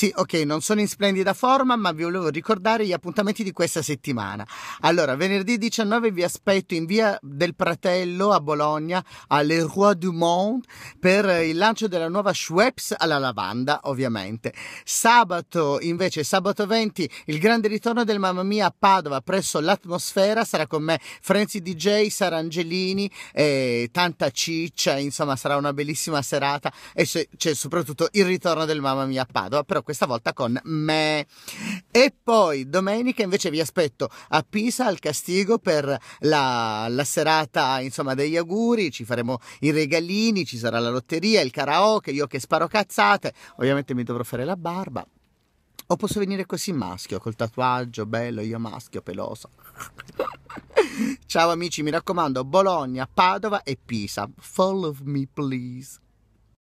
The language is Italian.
Sì, ok, non sono in splendida forma, ma vi volevo ricordare gli appuntamenti di questa settimana. Allora, venerdì 19 vi aspetto in via del Pratello a Bologna, alle Roi du Monde, per il lancio della nuova Schweppes alla lavanda, ovviamente. Sabato, invece, sabato 20, il grande ritorno del Mamma Mia a Padova presso l'Atmosfera. Sarà con me Frenzy DJ, Sara Angelini, e tanta ciccia, insomma, sarà una bellissima serata e c'è soprattutto il ritorno del Mamma Mia a Padova, però questa volta con me. E poi domenica invece vi aspetto a Pisa al Castigo per la, la serata insomma degli auguri, ci faremo i regalini, ci sarà la lotteria, il karaoke, io che sparo cazzate, ovviamente mi dovrò fare la barba. O posso venire così maschio, col tatuaggio, bello, io maschio, peloso. Ciao amici, mi raccomando, Bologna, Padova e Pisa. Follow me, please.